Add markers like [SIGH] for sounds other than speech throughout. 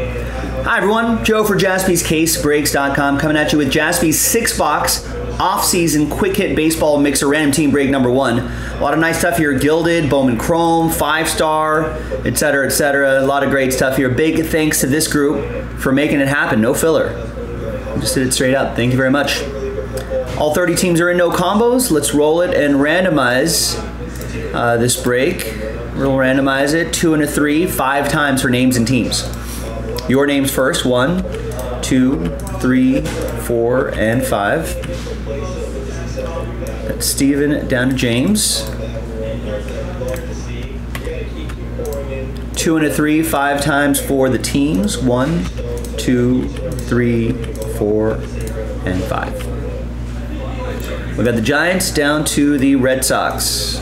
Hi everyone, Joe for JaspysCaseBreaks.com coming at you with Jaspy's six box off-season quick hit baseball mixer random team break number one. A lot of nice stuff here: gilded, Bowman Chrome, five star, etc., etc. A lot of great stuff here. Big thanks to this group for making it happen. No filler. Just did it straight up. Thank you very much. All 30 teams are in no combos. Let's roll it and randomize uh, this break. We'll randomize it two and a three, five times for names and teams. Your names first. One, two, three, four, and five. Steven down to James. Two and a three, five times for the teams. One, two, three, four, and five. We've got the Giants down to the Red Sox.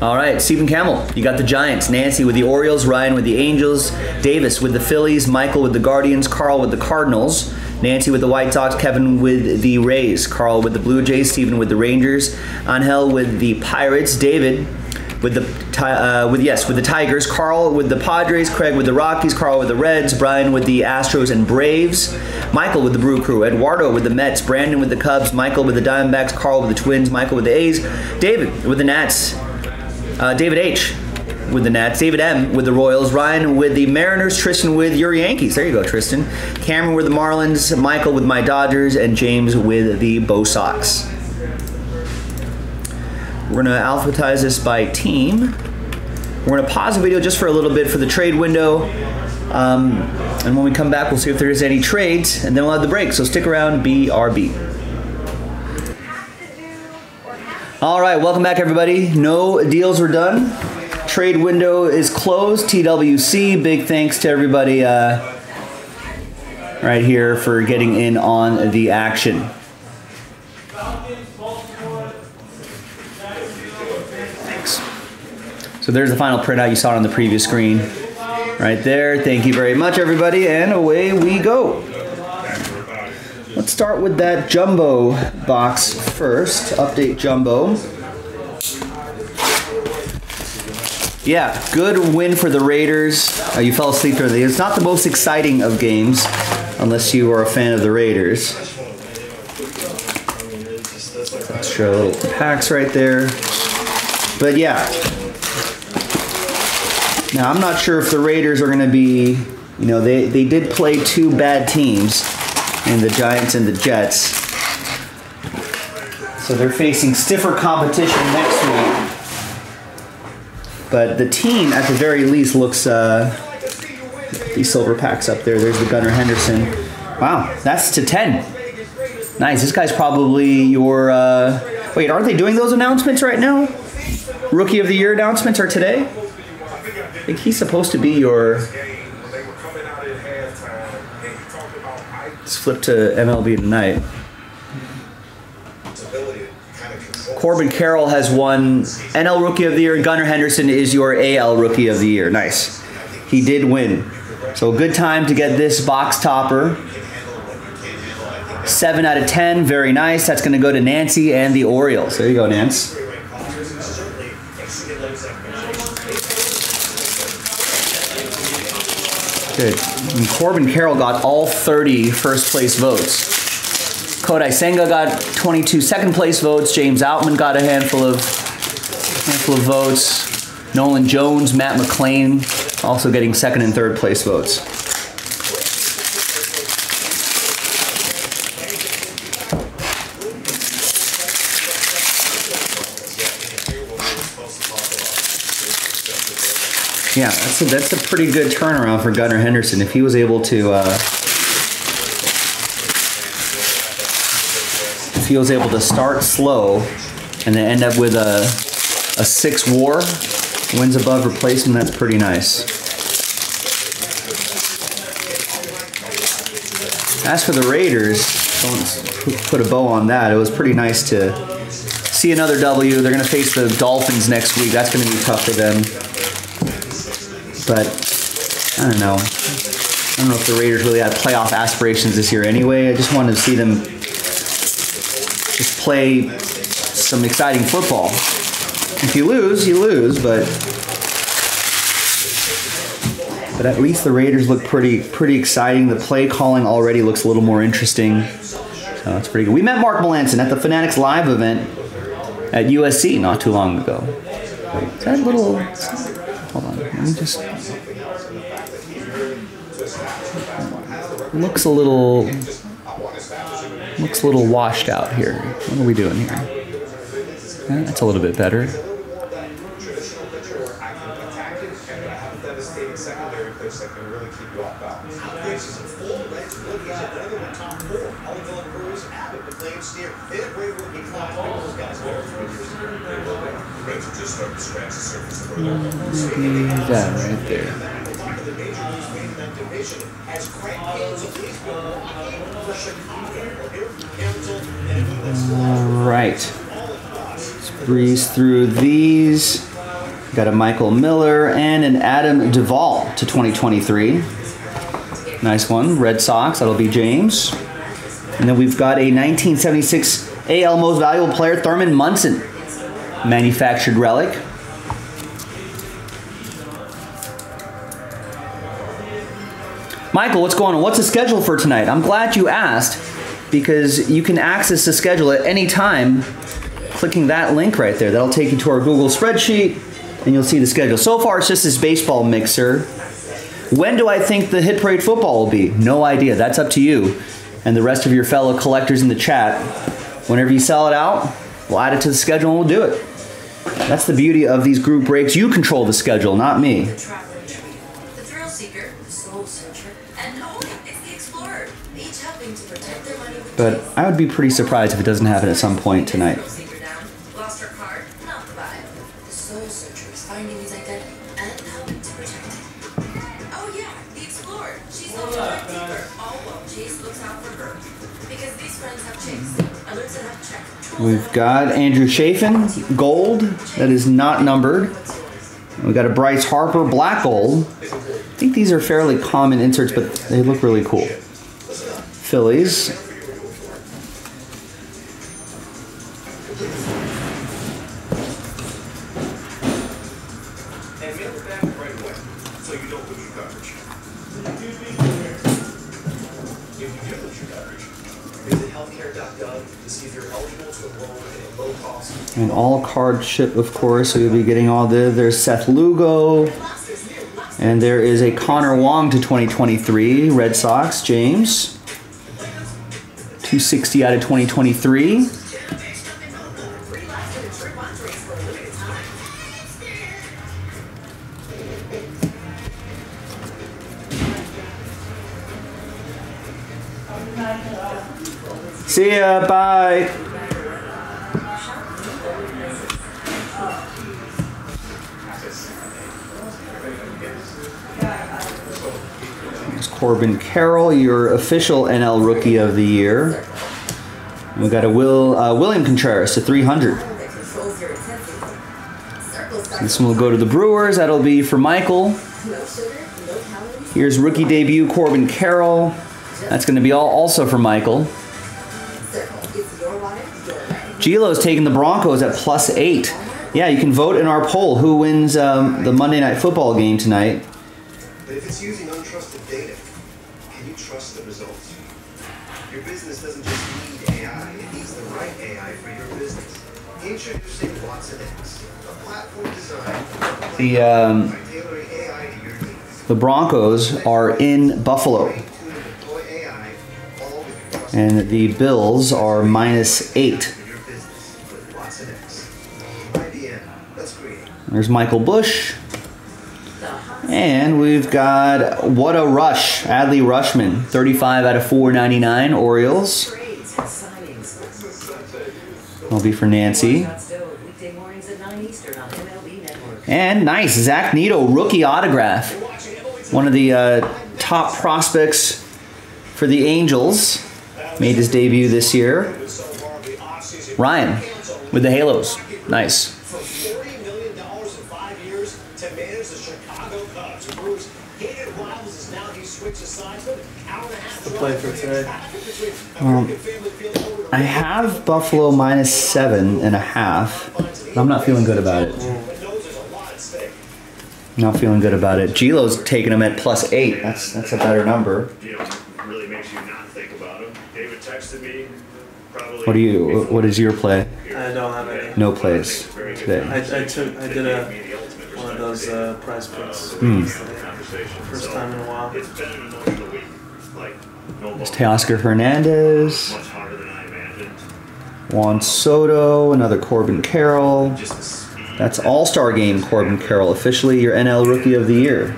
All right, Stephen Camel, you got the Giants. Nancy with the Orioles, Ryan with the Angels, Davis with the Phillies, Michael with the Guardians, Carl with the Cardinals, Nancy with the White Sox, Kevin with the Rays, Carl with the Blue Jays, Stephen with the Rangers, Angel with the Pirates, David with the uh, with yes with the Tigers, Carl with the Padres, Craig with the Rockies, Carl with the Reds, Brian with the Astros and Braves, Michael with the Brew Crew, Eduardo with the Mets, Brandon with the Cubs, Michael with the Diamondbacks, Carl with the Twins, Michael with the A's, David with the Nats, uh, David H with the Nats, David M with the Royals, Ryan with the Mariners, Tristan with your Yankees. There you go, Tristan. Cameron with the Marlins, Michael with my Dodgers, and James with the Bo Sox. We're going to alphabetize this by team. We're going to pause the video just for a little bit for the trade window. Um, and when we come back, we'll see if there's any trades, and then we'll have the break. So stick around, BRB. All right, welcome back, everybody. No deals were done. Trade window is closed. TWC. Big thanks to everybody uh, right here for getting in on the action. Thanks. So there's the final printout you saw on the previous screen. Right there. Thank you very much, everybody, and away we go. Let's start with that jumbo box first. Update jumbo. Yeah, good win for the Raiders. Uh, you fell asleep early. It's not the most exciting of games, unless you are a fan of the Raiders. Extra little packs right there. But yeah. Now, I'm not sure if the Raiders are going to be, you know, they, they did play two bad teams in the Giants and the Jets. So they're facing stiffer competition next week. But the team, at the very least, looks. Uh, these silver packs up there. There's the Gunnar Henderson. Wow, that's to 10. Nice. This guy's probably your. Uh, wait, aren't they doing those announcements right now? Rookie of the Year announcements are today? I think he's supposed to be your. Let's flip to MLB tonight. Corbin Carroll has won NL Rookie of the Year, Gunnar Henderson is your AL Rookie of the Year. Nice. He did win. So, a good time to get this box topper. 7 out of 10. Very nice. That's going to go to Nancy and the Orioles. There you go, Nance. Good. And Corbin Carroll got all 30 first place votes. Kodai Senga got 22 second place votes. James Outman got a handful of handful of votes. Nolan Jones, Matt McLain also getting second and third place votes. Yeah, that's a, that's a pretty good turnaround for Gunnar Henderson. If he was able to uh, he was able to start slow and then end up with a, a six war, wins above replacement, that's pretty nice. As for the Raiders, don't put a bow on that. It was pretty nice to see another W. They're going to face the Dolphins next week. That's going to be tough for them. But I don't know. I don't know if the Raiders really had playoff aspirations this year anyway. I just wanted to see them just play some exciting football. If you lose, you lose, but but at least the Raiders look pretty pretty exciting. The play calling already looks a little more interesting. So that's pretty good. We met Mark Melancon at the Fanatics Live event at USC not too long ago. Is that little? Hold on. Let me just. Looks a little. Looks a little washed out here. What are we doing here? Yeah, that's a little bit better. Maybe mm, that right there. All right. Let's breeze through these. Got a Michael Miller and an Adam Duvall to 2023. Nice one. Red Sox. That'll be James. And then we've got a 1976 AL Most Valuable Player, Thurman Munson. Manufactured relic. Michael, what's going on? What's the schedule for tonight? I'm glad you asked because you can access the schedule at any time clicking that link right there. That'll take you to our Google spreadsheet and you'll see the schedule. So far, it's just this baseball mixer. When do I think the Hit Parade football will be? No idea. That's up to you and the rest of your fellow collectors in the chat. Whenever you sell it out, we'll add it to the schedule and we'll do it. That's the beauty of these group breaks. You control the schedule, not me. But I would be pretty surprised if it doesn't happen at some point tonight. Thrill seeker down. Lost her card, not the vibe. The soul searcher is finding his identity and helping to protect it. Oh yeah, the explorer. She's the ultimate keeper. All Chase looks out for her. Because these friends have Chase. Hmm. Others that have check. We've got Andrew Chafin, gold, that is not numbered. We've got a Bryce Harper, black gold. I think these are fairly common inserts, but they look really cool. Phillies. And all card ship, of course, so you'll be getting all the. There's Seth Lugo. And there is a Connor Wong to 2023, Red Sox, James. 260 out of 2023. See ya, bye. Corbin Carroll, your official NL Rookie of the Year. We got a Will uh, William Contreras to 300. That controls your intensity. Circles This one will go to the Brewers. That'll be for Michael. Here's rookie debut Corbin Carroll. That's going to be all also for Michael. Gilo's taking the Broncos at plus eight. Yeah, you can vote in our poll who wins um, the Monday Night Football game tonight. The um, the Broncos are in Buffalo, and the Bills are minus eight. There's Michael Busch. And we've got What a Rush, Adley Rutschman, 35 out of 499, Orioles. Trades and signings. Will be for Nancy. Scott Stowe, weekday mornings at 9 Eastern on MLB Network. And nice, Zach Neto, rookie autograph. One of the uh, top prospects for the Angels. Made his debut this year. Ryan with the Halos. Nice. For $40 million in five years to manage the Chicago Cubs. Bruce, Gated rivals is now he switches sides with an hour and a half The play for today. Um, I have Buffalo minus seven and a half. I'm not feeling good about it. Not feeling good about it. Gilo's taking him at plus eight. That's that's a better number. really makes you not think about him. David texted me. What do you? What is your play? I don't have any. No plays today. I, I took I did a one of those uh, prize picks yesterday. First time in a while. It's been an emotional week. Like, no It's ball. Teoscar Hernandez, Much harder than I imagined. Juan Soto, another Corbin Carroll. Just the speed. That's All Star Game Corbin Carroll, officially your NL Rookie of the Year.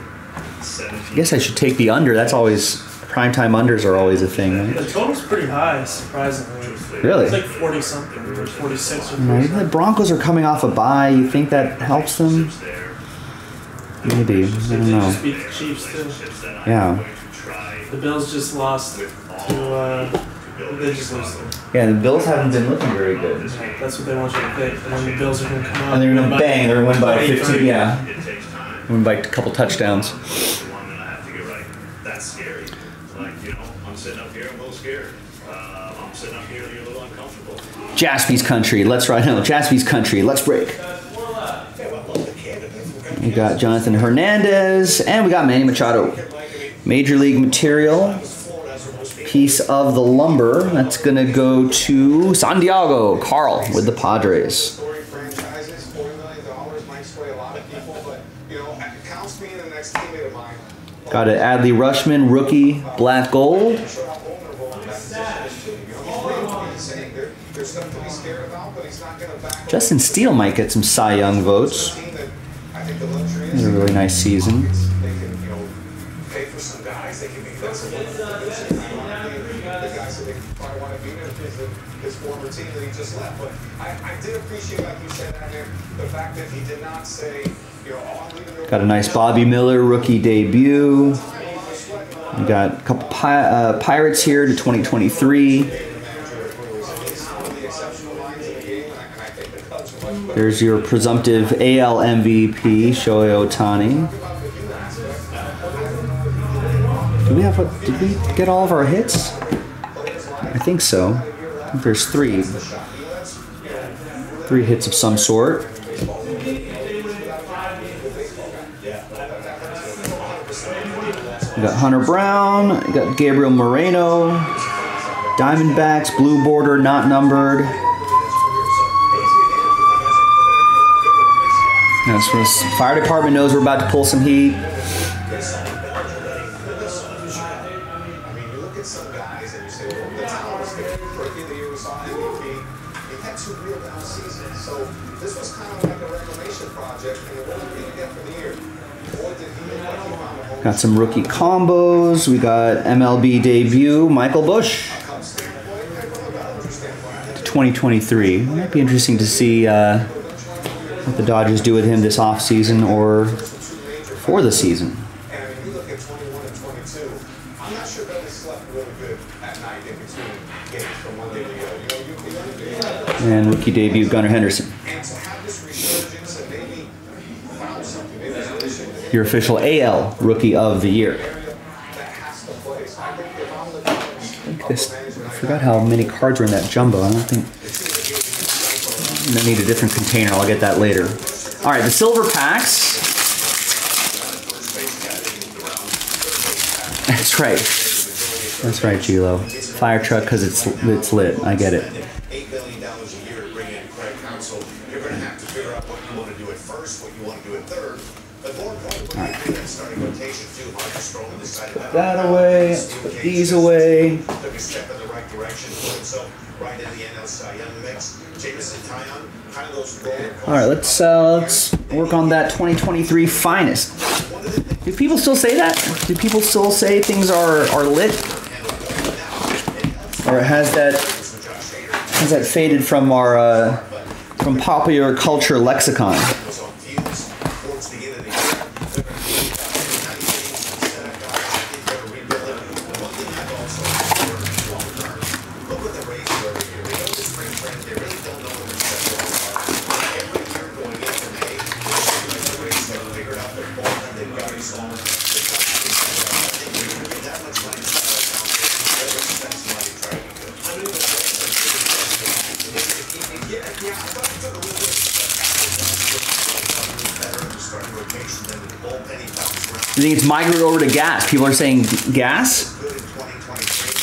I guess I should take the under. That's always primetime unders are always a thing, right? The total's pretty high, surprisingly. Really? It's like 40 something, or 46 or You know, 40 even the Broncos are coming off a bye. You think that helps them? There. Maybe. I don't know. Beat the Chiefs too. Yeah. I'm going to try The Bills just lost to, uh, they just lost to. Yeah, the Bills haven't been looking very good. That's what they want you to think. And then the Bills are going to come out. And they're gonna bang. They're gonna win by 23. 15. Yeah, It takes time. win by a couple touchdowns. The one that I have to get right. That's scary. Like, you know, I'm sitting up here, I'm a little scared. Uh, I'm sitting up here, you're a little uncomfortable. Jaspy's country. Let's ride now. Jaspy's country. Let's break. We got Jonathan Hernandez and we got Manny Machado. Major League material. Piece of the lumber. That's gonna go to Santiago. Carl with the Padres. franchises, $40 million might sway a lot of people, but, you know, Counts being the next teammate of mine. Got it. Adley Rutschman, rookie, black gold. To going to Justin Steele might get some Cy Young votes. Team that I think the luxury Had is a really nice season. his former team that he just left. But I, did appreciate, like you said, the fact that he did not say, you. Got a nice Bobby Miller rookie debut. We got a couple pi- uh, Pirates here to 2023. There's your presumptive AL MVP, Shohei Ohtani. Do we have a, did we get all of our hits? I think so. I think there's three. Three hits of some sort. We got Hunter Brown, got Gabriel Moreno, Diamondbacks, blue border, not numbered. That's from the fire department knows we're about to pull some heat. You you. So. Got some rookie combos. We got MLB debut, Michael Busch. Cup standpoint, and from a Bellinger standpoint, I think 2023. It might be interesting to see uh, what the Dodgers do with him this offseason or for the season. And I mean, you look at 21 and 22. I'm not sure slept really good at night between games from one day to the other. And rookie debut, Gunnar Henderson. Your official AL Rookie of the Year. if I think this, I forgot how many cards were in that jumbo. I don't think. I need a different container. I'll get that later. All right, the silver packs. That's right. That's right, Gilo. Fire truck because it's it's lit. I get it. eight billion dollars a year to bring in Craig you're gonna have to figure out what you wanna do at first, what you wanna do at third. But more importantly, what you do in starting rotation too, Marcus Stroman decided that. That away. Put these away. Took a step in the right direction, put himself right in the NL Cy Young mix. All right, let's uh, let's work on that 2023 finest. Do people still say that? Do people still say things are are lit? Or has that has that faded from our uh, from popular culture lexicon? was on fumes towards the end of the year. They're gonna be about 90 games instead of guys. I think they're rebuilding. The one thing I've also learned long term, look what the Rays do every year. They go to spring training, they really don't know what their schedule are. Every year going into May, it seems like the Rays have figured out their formula. They've got it solved. They've got Think over to gas? People are saying gas. Good in 2023.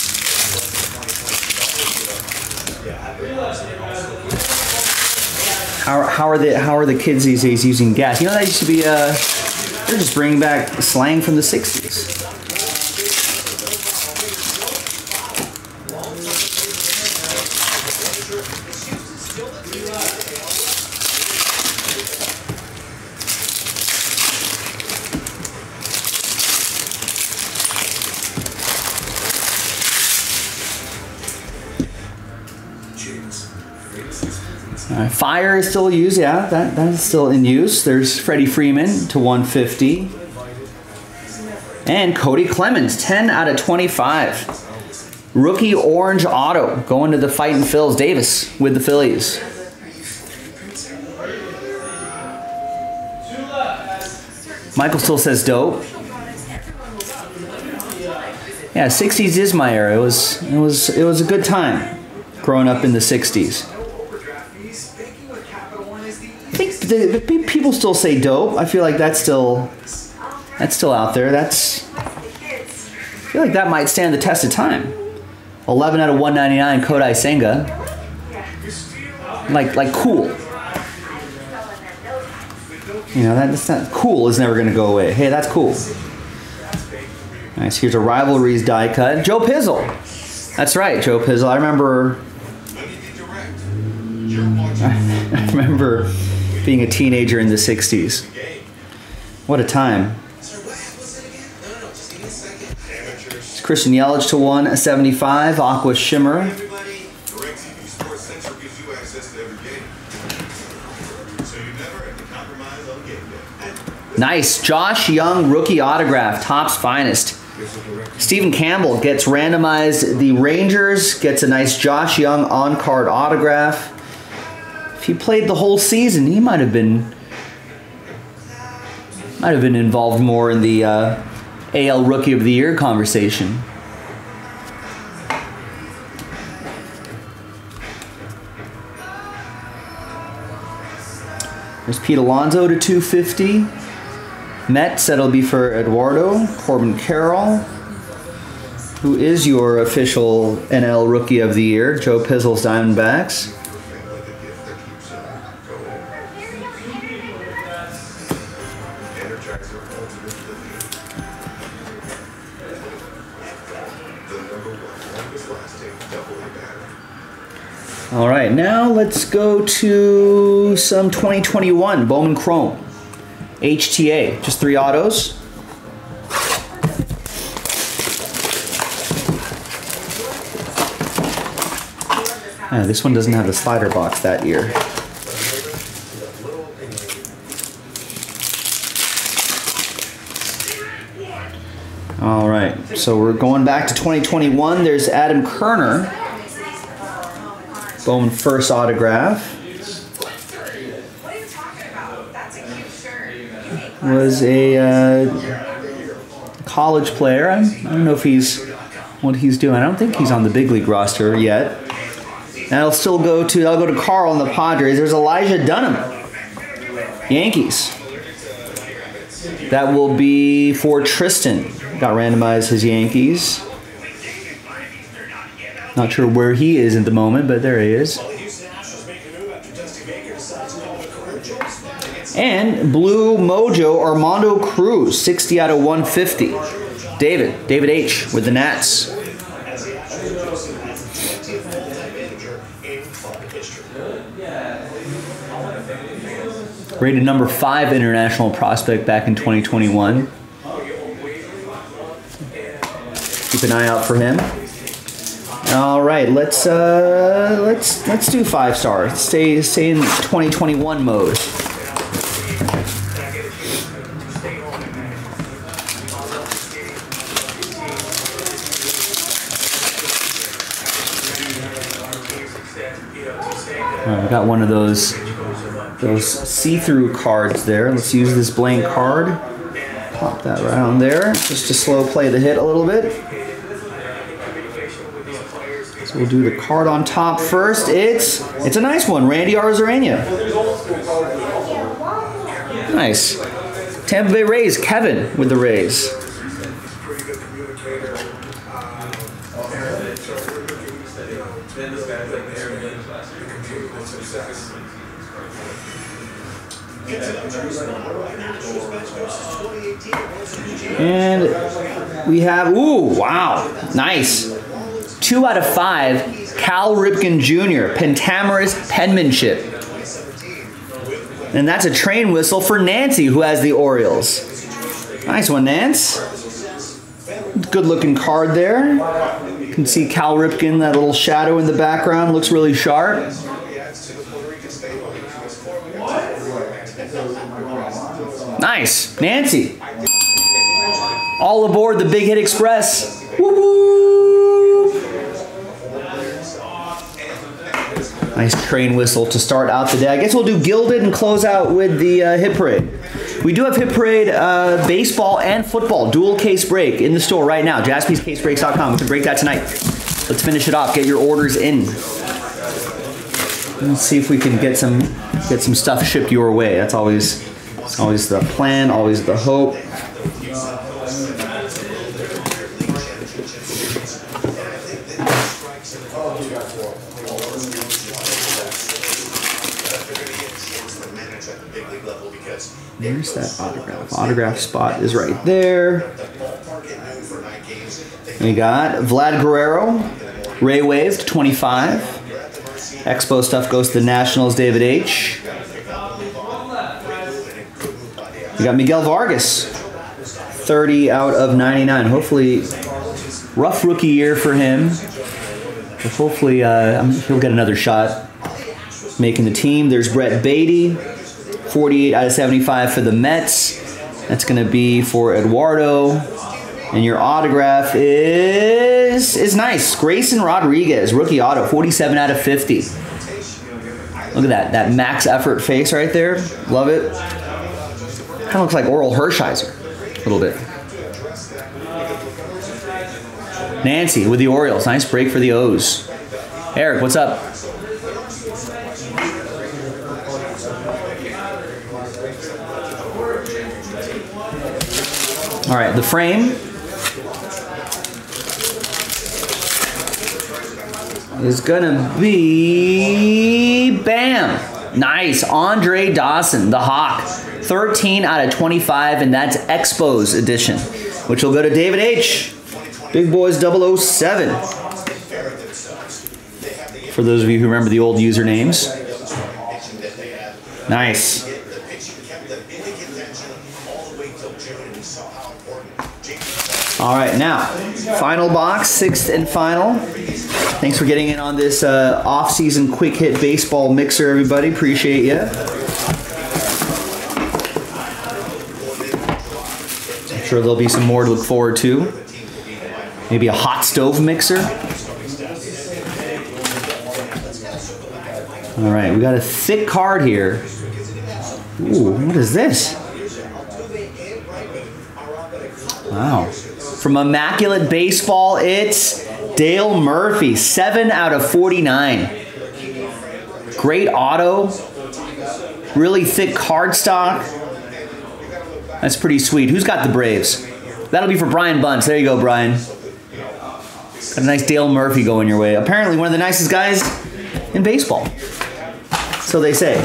How, how are the how are the kids these days using gas? You know that used to be uh, they're just bringing back slang from the '60s. Uh, fire is still used, yeah, that, that is still in use. There's Freddie Freeman to 150. And Cody Clemens, 10 out of 25. Rookie orange auto going to the fighting Phils Davis with the Phillies. Michael still says dope. Yeah, 60s is my era. It was it was it was a good time growing up in the 60s. I think the, the people still say dope. I feel like that's still that's still out there. That's I feel like that might stand the test of time. 11 out of 199 Kodai Senga. Like like cool. You know, that, that's not cool is never going to go away. Hey, that's cool. Nice. Here's a rivalries die cut. Joe Pizzle. That's right, Joe Pizzle. I remember [LAUGHS] I remember being a teenager in the 60s. What a time. It's Christian Yelich to 175, Aqua Shimmer. Nice. Josh Jung rookie autograph, Topps finest. Stephen Campbell gets randomized. The Rangers gets a nice Josh Jung on card autograph. If he played the whole season, he might have been might have been involved more in the uh, AL Rookie of the Year conversation. There's Pete Alonso to 250. Mets, that'll be for Eduardo. Corbin Carroll, who is your official NL Rookie of the Year. Joe Pizzle's Diamondbacks. Now let's go to some 2021 Bowman Chrome. HTA, just three autos. Ah, this one doesn't have the slider box that year. All right, so we're going back to 2021. There's Adam Kerner, Bowman first autograph. Was a uh, college player. I, I don't know if he's what he's doing. I don't think he's on the big league roster yet. And I'll still go to I'll go to Carl and the Padres. There's Elijah Dunham, Yankees. That will be for Tristan. Got randomized his Yankees. Not sure where he is at the moment, but there he is. The Houston Astros make a move after Dusty Baker decides to go with career choice. And Blue Mojo Armando Cruz, 60 out of 150. David, David H. with the Nats. As the Astros boasted as the 20th multi-manager in club history. Rated number five international prospect back in 2021. Keep an eye out for him. All right, let's uh, let's let's do five star. Stay stay in 2021 mode. Got one of those those see-through cards there. Let's use this blank card. Pop that right on there, just to slow play the hit a little bit. So we'll do the card on top first. It's it's a nice one, Randy Arozarena. Nice. Tampa Bay Rays, Kevin with the Rays. pretty good communicator. And so we're looking, you know, to continue with success. Get to know Jersey Miller right now. Choose bench coach since 2018 and won some GM. And we have, ooh, wow, nice. Two out of five, Cal Ripken Jr., Pentamerous penmanship. And that's a train whistle for Nancy, who has the Orioles. Nice one, Nance. Good looking card there. You can see Cal Ripken, that little shadow in the background, looks really sharp. Nice. Nancy. All aboard the Big Hit Express. Woo-hoo. Nice train whistle to start out the day. I guess we'll do Gilded and close out with the uh, Hit Parade. We do have Hit Parade uh, baseball and football dual case break in the store right now. JaspysCaseBreaks.com. We can break that tonight. Let's finish it off. Get your orders in. Let's see if we can get some get some stuff shipped your way. That's always always the plan, always the hope. There's that autograph. Autograph spot is right there. We got Vlad Guerrero, Ray Waved, 25. Expo stuff goes to the Nationals, David H. We got Miguel Vargas, 30 out of 99. Hopefully, rough rookie year for him. Hopefully, uh, he'll get another shot making the team. There's Brett Baty, 48 out of 75 for the Mets. That's going to be for Eduardo. And your autograph is is nice. Grayson Rodriguez, rookie auto, 47 out of 50. Look at that, that max effort face right there. Love it. Kind of looks like Orel Hershiser a little bit. Nancy with the Orioles. Nice break for the O's. Eric, what's up? All right, the frame is gonna be bam. Nice, Andre Dawson, the Hawk, 13 out of 25, and that's Expos edition, which will go to David H. Big Boys 007. For those of you who remember the old usernames. Nice. All right, now, final box, sixth and final. Thanks for getting in on this uh, off-season quick hit baseball mixer, everybody. Appreciate you. I'm sure there'll be some more to look forward to. Maybe a hot stove mixer. All right, we got a thick card here. Ooh, what is this? Wow. From Immaculate Baseball, it's Dale Murphy, 7 out of 49. Great auto. Really thick cardstock. That's pretty sweet. Who's got the Braves? That'll be for Brian Bunce. There you go, Brian. Got a nice Dale Murphy going your way. Apparently, one of the nicest guys in baseball. So they say.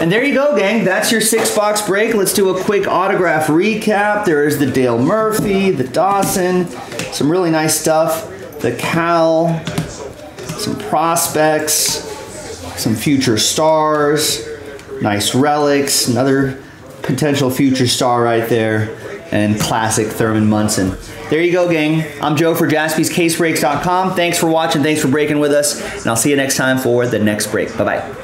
And there you go, gang. That's your six box break. Let's do a quick autograph recap. There is the Dale Murphy, the Dawson, some really nice stuff. The Cal, some prospects, some future stars, nice relics, another potential future star right there, and classic Thurman Munson. There you go, gang. I'm Joe for jaspyscasebreaks.com. Thanks for watching. Thanks for breaking with us. And I'll see you next time for the next break. Bye bye.